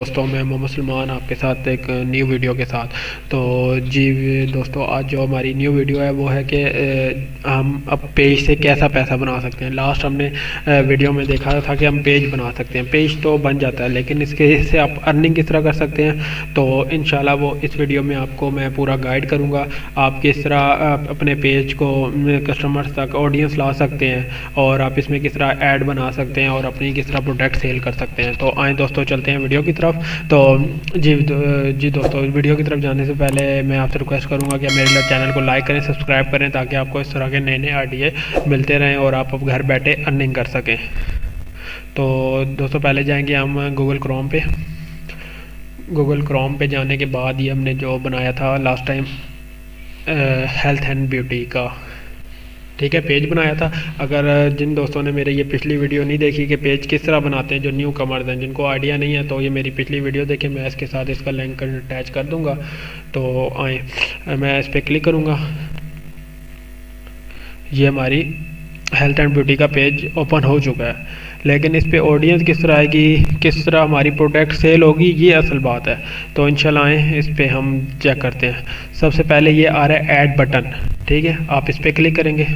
दोस्तों, मैं मोहम्मद सलमान आपके साथ एक न्यू वीडियो के साथ। तो जी, दोस्तों, आज जो हमारी न्यू वीडियो है, वो है कि हम अब पेज से कैसा पैसा बना सकते हैं। लास्ट हमने वीडियो में देखा था कि हम पेज बना सकते हैं। पेज तो बन जाता है, लेकिन इसके से आप अर्निंग किस तरह कर सकते हैं? तो इन वो इस वीडियो में आपको मैं पूरा गाइड करूँगा। आप किस तरह अपने पेज को कस्टमर्स तक ऑडियंस ला सकते हैं और आप इसमें किस तरह ऐड बना सकते हैं और अपनी किस तरह प्रोडक्ट सेल कर सकते हैं। तो आए दोस्तों, चलते हैं वीडियो की तरफ़ तो जी जी दोस्तों वीडियो की तरफ़ जाने से पहले मैं आपसे रिक्वेस्ट करूँगा कि मेरे चैनल को लाइक करें सब्सक्राइब करें, ताकि आपको इस तरह के नए नए आइडिए मिलते रहें और आप घर बैठे अर्निंग कर सकें। तो दोस्तों, पहले जाएँगे हम गूगल क्रोम पे। गूगल क्रोम पे जाने के बाद ही हमने जो बनाया था last time health and beauty का। ठीक है पेज बनाया था। अगर जिन दोस्तों ने मेरे ये पिछली वीडियो नहीं देखी कि पेज किस तरह बनाते हैं जो न्यू कमर्स हैं, जिनको आइडिया नहीं है तो ये मेरी पिछली वीडियो देखें, मैं इसके साथ इसका लिंक अटैच कर दूँगा। तो आए मैं इस पर क्लिक करूँगा। ये हमारी हेल्थ एंड ब्यूटी का पेज ओपन हो चुका है। लेकिन इस पर ऑडियंस किस तरह आएगी, किस तरह हमारी प्रोडक्ट सेल होगी, ये असल बात है। तो इंशाल्लाह आएँ, इस पर हम चेक करते हैं। सबसे पहले ये आ रहा है ऐड बटन ठीक है? आप इस पर क्लिक करेंगे।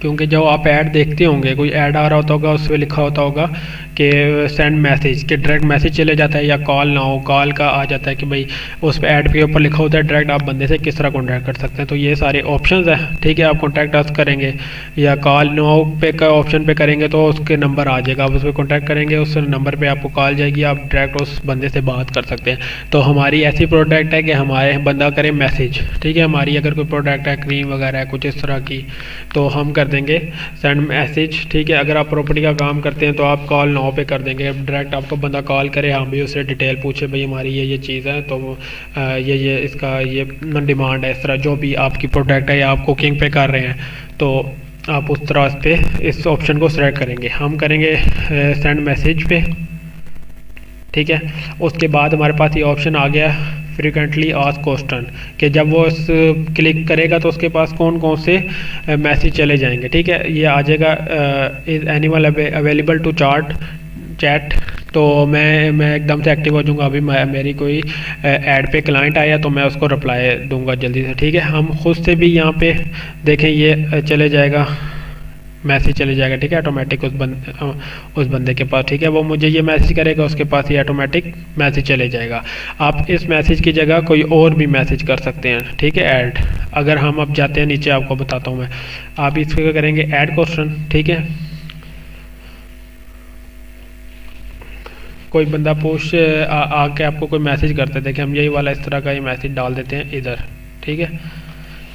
क्योंकि जब आप ऐड देखते होंगे, कोई ऐड आ रहा होता होगा, उस पर लिखा होता होगा कि सेंड मैसेज कि डायरेक्ट मैसेज चले जाता है या कॉल ना हो कॉल का आ जाता है कि भाई उस पर ऐड के ऊपर लिखा होता है डायरेक्ट आप बंदे से किस तरह कॉन्टैक्ट कर सकते हैं। तो ये सारे ऑप्शन हैं, ठीक है, आप कॉन्टैक्ट अस करेंगे या कॉल नो पे का ऑप्शन पे करेंगे तो उसके नंबर आ जाएगा। आप उस पर कॉन्टैक्ट करेंगे, उस नंबर पर आपको कॉल जाएगी, आप डायरेक्ट उस बंदे से बात कर सकते हैं। तो हमारी ऐसी प्रोडक्ट है कि हमारे बंदा करे मैसेज ठीक है, हमारी अगर कोई प्रोडक्ट है क्रीम वगैरह है कुछ इस तरह की तो हम कर देंगे सेंड मैसेज ठीक है। अगर आप प्रॉपर्टी का काम करते हैं तो आप कॉल नाव पे कर देंगे। डायरेक्ट आपको बंदा कॉल करे हम भी उससे डिटेल पूछे, भाई हमारी ये ये चीज़ है तो ये ये इसका, ये डिमांड है, इस तरह जो भी आपकी प्रोडक्ट है आप कुकिंग पे कर रहे हैं। तो आप उस तरह पे इस ऑप्शन को सेलेक्ट करेंगे। हम करेंगे सेंड मैसेज पे। ठीक है? उसके बाद हमारे पास ये ऑप्शन आ गया। फ्रिक्वेंटली आज क्वेश्चन कि जब वो इस क्लिक करेगा तो उसके पास कौन कौन से मैसेज चले जाएँगे, ठीक है? ये आ जाएगा is animal available to chart chat तो मैं मैं एकदम से एक्टिव हो जाऊँगा। अभी मेरी कोई ऐड पे क्लाइंट आया तो मैं उसको रिप्लाई दूँगा जल्दी से, ठीक है? हम खुद से भी यहाँ पे देखें, ये चले जाएगा। मैसेज चले जाएगा, ठीक है? ऑटोमेटिक उस बंद उस बंदे के पास, ठीक है? वो मुझे ये मैसेज करेगा, उसके पास ये ऑटोमेटिक मैसेज चले जाएगा। आप इस मैसेज की जगह कोई और भी मैसेज कर सकते हैं, ठीक है? ऐड अगर हम अब जाते हैं नीचे, आपको बताता हूँ मैं। आप इस पर करेंगे? ऐड क्वेश्चन ठीक है? कोई बंदा पोस्ट आके आपको कोई मैसेज करते देखिए, हम यही वाला इस तरह का ये मैसेज डाल देते हैं इधर, ठीक है?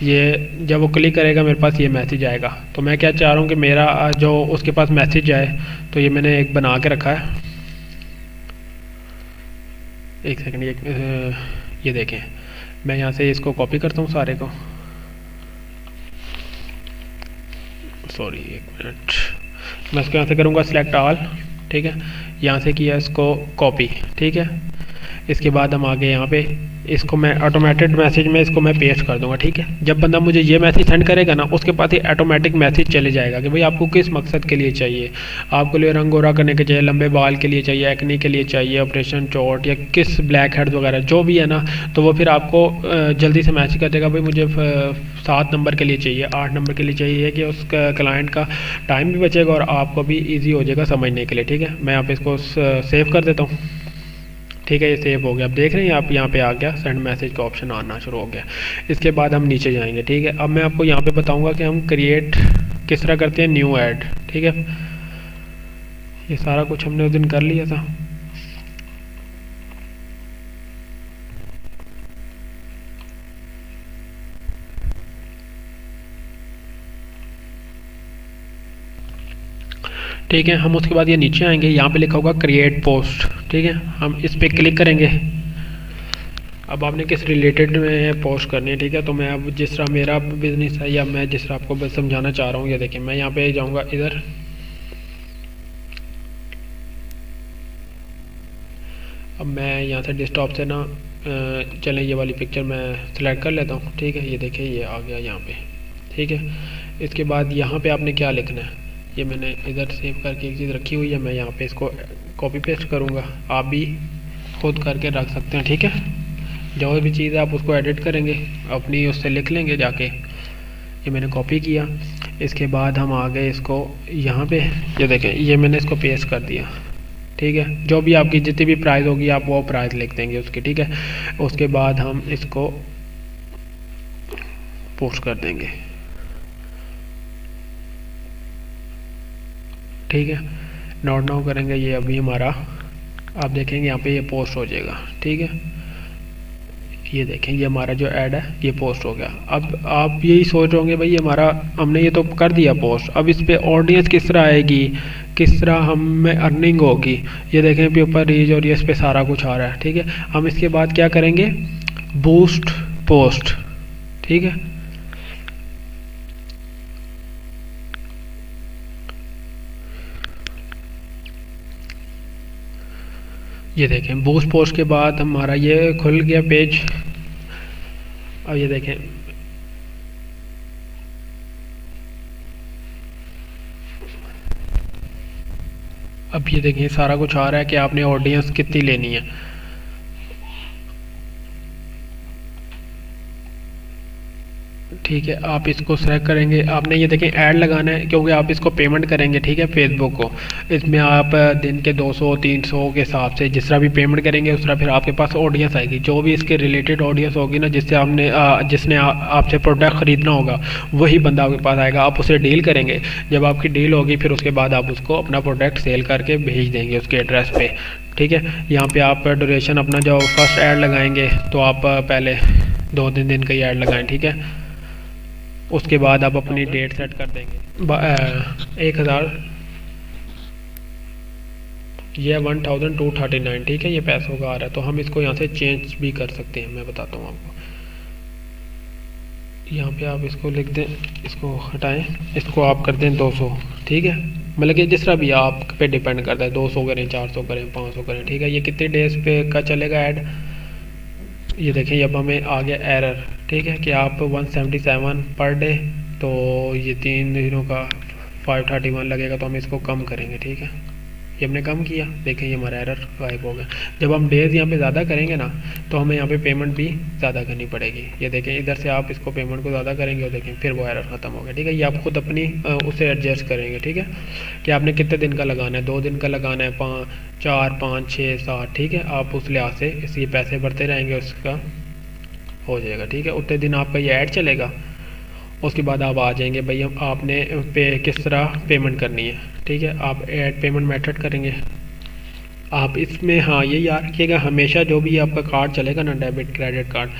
ये जब वो क्लिक करेगा, मेरे पास ये मैसेज आएगा। तो मैं क्या चाह रहा हूँ कि मेरा जो उसके पास मैसेज आए तो ये मैंने एक बना के रखा है। एक सेकंड ये ये देखें। मैं यहाँ से इसको कॉपी करता हूँ सारे को। सॉरी एक मिनट मैं इसको यहाँ से करूँगा सिलेक्ट ऑल ठीक है? यहाँ से किया इसको कॉपी ठीक है? इसके बाद हम आगे यहाँ पे, इसको मैं ऑटोमेटेड मैसेज में इसको मैं पेस्ट कर दूँगा, ठीक है? जब बंदा मुझे ये मैसेज सेंड करेगा ना, उसके पास ही ऑटोमेटिक मैसेज चले जाएगा कि भाई आपको किस मकसद के लिए चाहिए? आपको लिए रंग गोरा करने के चाहिए, लंबे बाल के लिए चाहिए एक्नी के लिए चाहिए ऑपरेशन चोट या किस ब्लैक हेड वगैरह, जो भी है ना तो वो फिर आपको जल्दी से मैसेज कर देगा, भाई मुझे सात नंबर के लिए चाहिए, आठ नंबर के लिए चाहिए कि उस क्लाइंट का टाइम भी बचेगा और आपको भी ईजी हो जाएगा समझने के लिए, ठीक है? मैं आप इसको सेव कर देता हूँ। ठीक है, ये सेव हो गया। अब देख रहे हैं, आप यहाँ पे आ गया सेंड मैसेज का ऑप्शन आना शुरू हो गया। इसके बाद हम नीचे जाएँगे, ठीक है? अब मैं आपको यहाँ पे बताऊँगा कि हम क्रिएट किस तरह करते हैं न्यू ऐड ठीक है? ये सारा कुछ हमने उस दिन कर लिया था। ठीक है, हम उसके बाद ये नीचे आएँगे, यहाँ पे लिखा होगा क्रिएट पोस्ट ठीक है? हम इस पर क्लिक करेंगे। अब आपने किस रिलेटेड में पोस्ट करनी है, ठीक है? तो मैं अब जिस तरह मेरा बिज़नेस है, या मैं जिस तरह आपको समझाना चाह रहा हूँ, ये देखिए, मैं यहाँ पे जाऊँगा इधर। अब मैं यहाँ से डिस्टॉप से ना चलें, ये वाली पिक्चर मैं सिलेक्ट कर लेता हूँ, ठीक है? ये देखिए, ये आ गया यहाँ पे, ठीक है? इसके बाद यहाँ पे आपने क्या लिखना है? ये मैंने इधर सेव करके एक चीज़ रखी हुई है, मैं यहाँ पे इसको कॉपी पेस्ट करूँगा। आप भी खुद करके रख सकते हैं, ठीक है? जो भी चीज़ है आप उसको एडिट करेंगे, अपनी उससे लिख लेंगे जाके। ये मैंने कॉपी किया। इसके बाद हम आ गए इसको यहाँ पे। ये देखें, ये मैंने इसको पेस्ट कर दिया, ठीक है? जो भी आपकी जितनी भी प्राइस होगी, आप वो प्राइस लिख देंगे उसकी, ठीक है? उसके बाद हम इसको पोस्ट कर देंगे। ठीक है? नोट नाउ करेंगे, ये अभी हमारा, आप देखेंगे यहाँ पे ये पोस्ट हो जाएगा, ठीक है? ये देखें, ये हमारा जो ऐड है, ये पोस्ट हो गया। अब आप यही सोच रहे होंगे, भाई हमारा, हमने ये तो कर दिया पोस्ट अब इस पर ऑडियंस किस तरह आएगी, किस तरह हमें अर्निंग होगी? ये देखें पे ऊपर रीच और ये इस पर सारा कुछ आ रहा है, ठीक है? हम इसके बाद क्या करेंगे? बूस्ट पोस्ट ठीक है? ये देखें बूस्ट पोस्ट के बाद हमारा ये खुल गया पेज अब ये देखें। अब ये देखें, सारा कुछ आ रहा है कि आपने ऑडियंस कितनी लेनी है। ठीक है, आप इसको सेलेक्ट करेंगे। आपने ये देखें ऐड लगाना है, क्योंकि आप इसको पेमेंट करेंगे, ठीक है फेसबुक को। इसमें आप दिन के 200 300 के हिसाब से जिस तरह भी पेमेंट करेंगे, उस तरह फिर आपके पास ऑडियंस आएगी। जो भी इसके रिलेटेड ऑडियंस होगी ना, जिससे आपने जिसने आपसे प्रोडक्ट ख़रीदना होगा, वही बंदा आपके पास आएगा। आप उसे डील करेंगे। जब आपकी डील होगी, फिर उसके बाद आप उसको अपना प्रोडक्ट सेल करके भेज देंगे उसके एड्रेस पर ठीक है, यहाँ पर आप ड्यूरेशन अपना जो फ़र्स्ट ऐड लगाएँगे तो आप पहले दो तीन दिन का ही ऐड लगाएँ, ठीक है। उसके बाद आप अपनी डेट सेट कर देंगे। एक हज़ार। ये one thousand two thirty nine ठीक है, ये पैसों का आ रहा है तो हम इसको यहाँ से चेंज भी कर सकते हैं, मैं बताता हूँ आपको। यहाँ पे आप इसको लिख दें, इसको हटाएँ, इसको आप कर दें 200 ठीक है? मतलब कि जिस तरह भी आप पे डिपेंड करता है 200 करें 400 करें 500 करें, ठीक है? ये कितने डेज़ पे का चलेगा ऐड ये देखें, अब हमें आ गया एरर ठीक है कि आप 177 पर डे तो ये तीन दिनों का 531 लगेगा तो हम इसको कम करेंगे, ठीक है? ये हमने कम किया, देखें ये हमारा एरर गायब हो गया। जब हम डेज़ यहाँ पे ज़्यादा करेंगे ना तो हमें यहाँ पे पेमेंट भी ज़्यादा करनी पड़ेगी। ये देखें, इधर से आप इसको पेमेंट को ज़्यादा करेंगे और देखें, फिर वो एरर ख़त्म हो गया, ठीक है? ये आप खुद अपनी उसे एडजस्ट करेंगे, ठीक है? कि आपने कितने दिन का लगाना है? दो दिन का लगाना है, पाँच, चार, पाँच, छः, सात, ठीक है? आप उस लिहाज से इसके पैसे भरते रहेंगे उसका हो जाएगा, ठीक है? उतने दिन आपका ये ऐड चलेगा। उसके बाद आप आ जाएँगे, भाई आपने पे, किस तरह पेमेंट करनी है? ठीक है? आप ऐड पेमेंट मेथड करेंगे। आप इसमें हाँ ये याद रखिएगा, हमेशा जो भी आपका कार्ड चलेगा ना डेबिट क्रेडिट कार्ड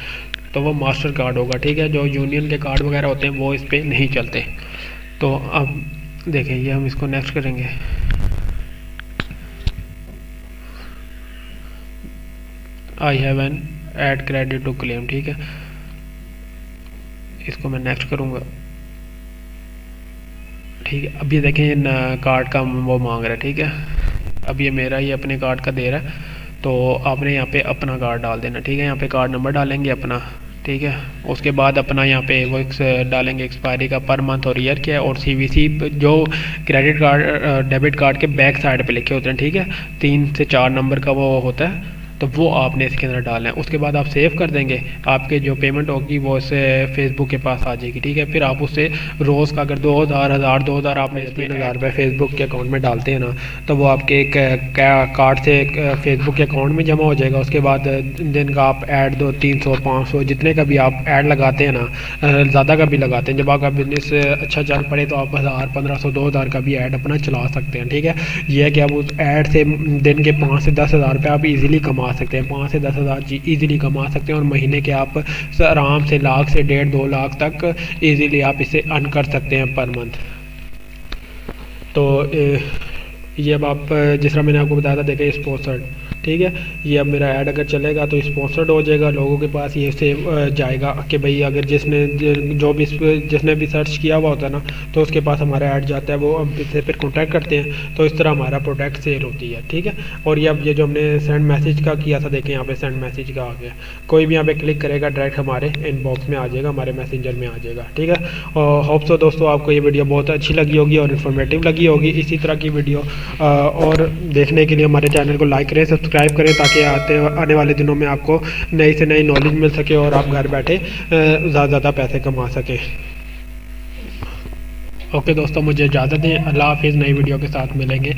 तो वो मास्टर कार्ड होगा, ठीक है? जो यूनियन के कार्ड वगैरह होते हैं, वो इस पर नहीं चलते। तो अब, देखें, ये हम इसको नेक्स्ट करेंगे। I have an add credit to claim ठीक है? इसको मैं नेक्स्ट करूँगा। ठीक है, अब ये देखें, ये कार्ड का वो मांग रहा है, ठीक है? अब ये मेरा ही अपने कार्ड का दे रहा है तो आपने यहाँ पे अपना कार्ड डाल देना, ठीक है? यहाँ पे कार्ड नंबर डालेंगे अपना, ठीक है? उसके बाद अपना यहाँ पे वो एक, डालेंगे एक्सपायरी का पर मंथ और ईयर क्या है, और सीवीसी जो क्रेडिट कार्ड डेबिट कार्ड के बैक साइड पे लिखे होते हैं, ठीक है? तीन से चार नंबर का वो होता है तो वो आपने इसके अंदर डालना है। उसके बाद आप सेव कर देंगे। आपके जो पेमेंट होगी वो इससे फेसबुक के पास आ जाएगी ठीक है? फिर आप उससे रोज़ का अगर दो हज़ार हज़ार दो हज़ार आपने तीन हज़ार रुपये फेसबुक के अकाउंट में डालते हैं ना तो वो आपके एक कार्ड से फेसबुक के अकाउंट में जमा हो जाएगा। उसके बाद दिन का आप ऐड दो तीन सौ पाँच सौ जितने का भी आप ऐड लगाते हैं ना ज़्यादा का भी लगाते हैं। जब आपका बिज़नेस अच्छा चल पड़े तो आप हज़ार पंद्रह सौ दो हज़ार का भी ऐड अपना चला सकते हैं ठीक है? यह है कि आप उस ऐड से दिन के पाँच से दस हज़ार रुपये आप इजीली कमा सकते हैं, पाँच से दस हज़ार जी ईज़िली कमा सकते हैं और महीने के आप आराम से लाख से डेढ़ दो लाख तक ईज़िली आप इसे अर्न कर सकते हैं पर मंथ तो ये अब आप, जिस तरह मैंने आपको बताया था देखें स्पॉन्सर्ड ठीक है? ये अब मेरा ऐड अगर चलेगा तो स्पॉन्सर्ड हो जाएगा, लोगों के पास ये सेव जाएगा कि भाई अगर जिसने, जो भी जिसने भी सर्च किया हुआ होता है ना तो उसके पास हमारा ऐड जाता है, वो हम इससे फिर कॉन्टैक्ट करते हैं तो इस तरह हमारा प्रोडक्ट सेल होती है, ठीक है? और ये अब ये जो हमने सेंड मैसेज का किया था, देखें यहाँ पे सेंड मैसेज का आ गया। कोई भी यहाँ पे क्लिक करेगा डायरेक्ट हमारे इनबॉक्स में आ जाएगा, हमारे मैसेंजर में आ जाएगा, ठीक है? और होप सो दोस्तों आपको ये वीडियो बहुत अच्छी लगी होगी और इन्फॉर्मेटिव लगी होगी इसी तरह की वीडियो और देखने के लिए हमारे चैनल को लाइक करें सब्सक्राइब करें ताकि आते आने वाले दिनों में आपको नई से नई नॉलेज मिल सके और आप घर बैठे ज़्यादा ज़्यादा पैसे कमा सकें। ओके दोस्तों, मुझे इजाज़त दें। अल्लाह हाफिज़, नई वीडियो के साथ मिलेंगे।